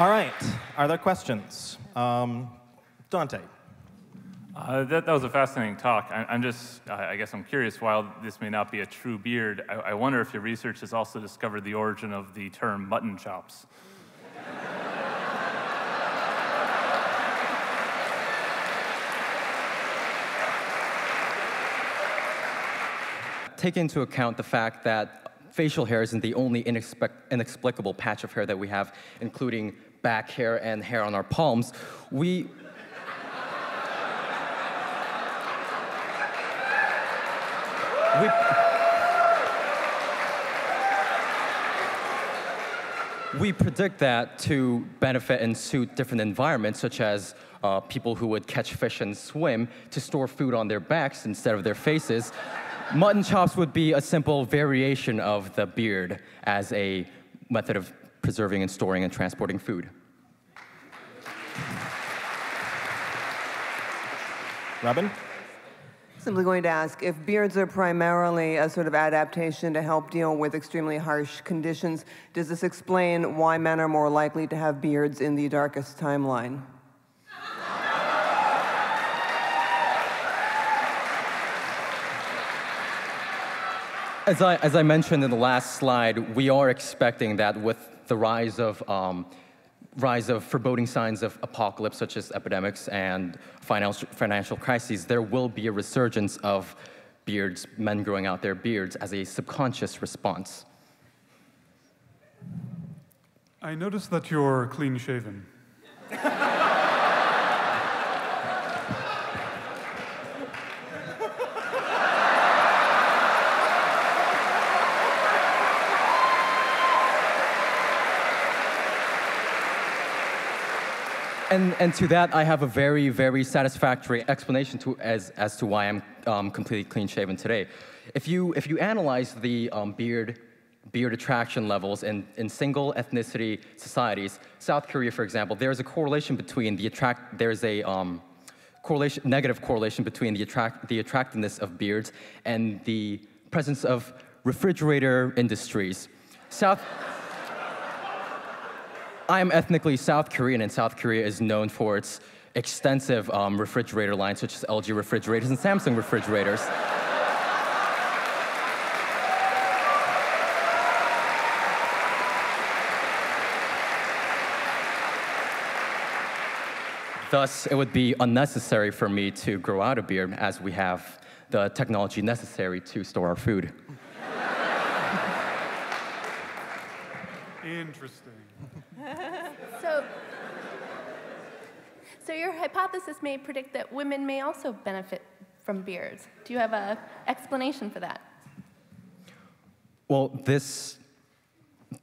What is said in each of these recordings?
All right. Are there questions? Um, Dante. Uh, that, that was a fascinating talk. I, am just, I guess I'm curious, while this may not be a true beard, I, I wonder if your research has also discovered the origin of the term mutton chops. Take into account the fact that facial hair isn't the only inexplicable patch of hair that we have, including back hair and hair on our palms. We we, we predict that to benefit and suit different environments, such as uh, people who would catch fish and swim to store food on their backs instead of their faces. Mutton chops would be a simple variation of the beard as a method of preserving and storing and transporting food. Robin? Simply going to ask if beards are primarily a sort of adaptation to help deal with extremely harsh conditions, does this explain why men are more likely to have beards in the darkest timeline? As I, as I mentioned in the last slide, we are expecting that with the rise of um, rise of foreboding signs of apocalypse, such as epidemics and financial, financial crises, there will be a resurgence of beards, men growing out their beards, as a subconscious response. I noticed that you're clean shaven. And, and to that, I have a very, very satisfactory explanation to, as, as to why I'm um, completely clean shaven today. If you, if you analyze the um, beard, beard attraction levels in, in single ethnicity societies, South Korea, for example, there's a correlation between the attract, there's a um, correlation, negative correlation between the, attract, the attractiveness of beards and the presence of refrigerator industries. South, I am ethnically South Korean, and South Korea is known for its extensive um, refrigerator lines, such as LG refrigerators and Samsung refrigerators. Thus, it would be unnecessary for me to grow out a beard as we have the technology necessary to store our food. Interesting. so, so your hypothesis may predict that women may also benefit from beards. Do you have an explanation for that? Well, this,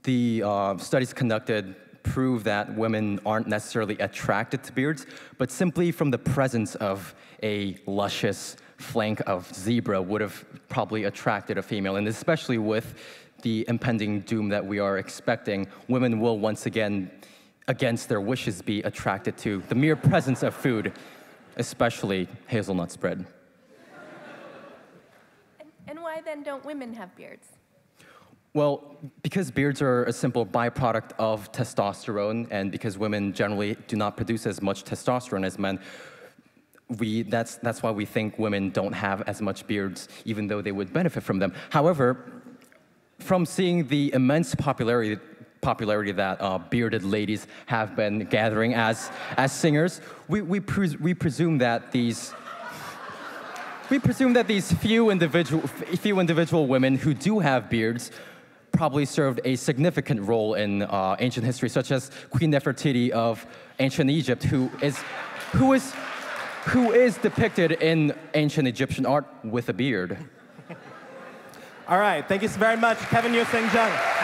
the uh, studies conducted prove that women aren't necessarily attracted to beards, but simply from the presence of a luscious flank of zebra would have probably attracted a female, and especially with the impending doom that we are expecting, women will once again, against their wishes, be attracted to the mere presence of food, especially hazelnut spread. And, and why then don't women have beards? Well, because beards are a simple byproduct of testosterone, and because women generally do not produce as much testosterone as men, we, that's, that's why we think women don't have as much beards, even though they would benefit from them. However, from seeing the immense popularity popularity that uh, bearded ladies have been gathering as, as singers, we, we, pres we presume that these we presume that these few individual, few individual women who do have beards probably served a significant role in uh, ancient history, such as Queen Nefertiti of ancient Egypt, who is, who is, who is depicted in ancient Egyptian art with a beard. All right, thank you so very much, Kevin Yu Sing Jung.